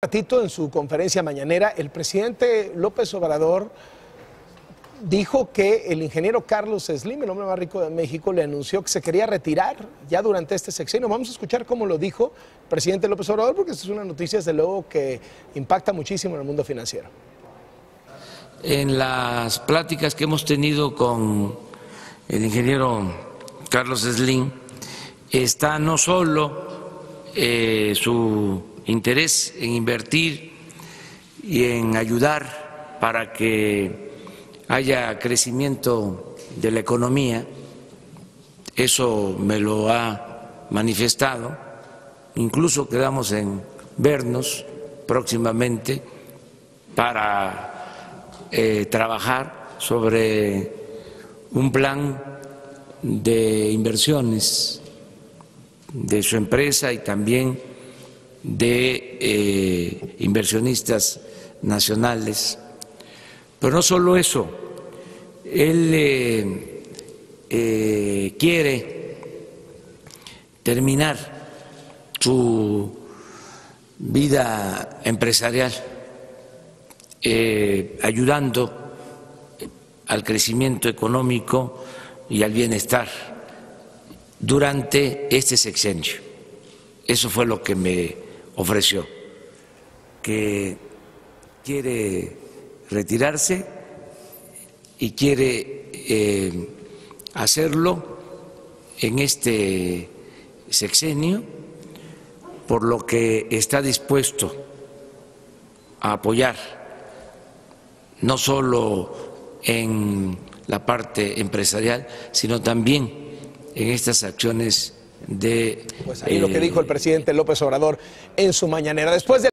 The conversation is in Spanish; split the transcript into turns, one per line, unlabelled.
ratito en su conferencia mañanera, el presidente López Obrador dijo que el ingeniero Carlos Slim, el hombre más rico de México, le anunció que se quería retirar ya durante este sexenio. Vamos a escuchar cómo lo dijo el presidente López Obrador, porque esta es una noticia, desde luego, que impacta muchísimo en el mundo financiero.
En las pláticas que hemos tenido con el ingeniero Carlos Slim, está no solo eh, su interés en invertir y en ayudar para que haya crecimiento de la economía, eso me lo ha manifestado, incluso quedamos en vernos próximamente para eh, trabajar sobre un plan de inversiones de su empresa y también de eh, inversionistas nacionales. Pero no solo eso, él eh, eh, quiere terminar su vida empresarial ayudando al crecimiento económico y al bienestar durante este sexenio. Eso fue lo que me ofreció, que quiere retirarse y quiere eh, hacerlo en este sexenio, por lo que está dispuesto a apoyar no solo en la parte empresarial, sino también en estas acciones de...
Pues ahí lo que dijo el presidente López Obrador en su mañanera. Después de